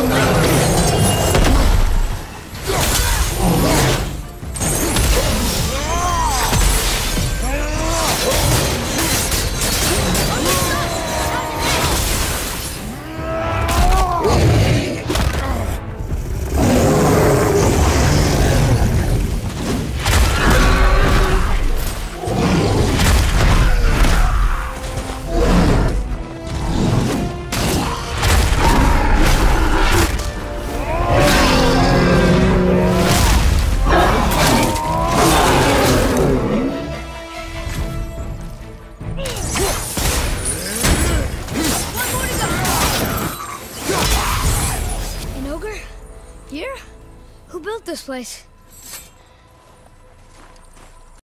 Ogre? Who built this place?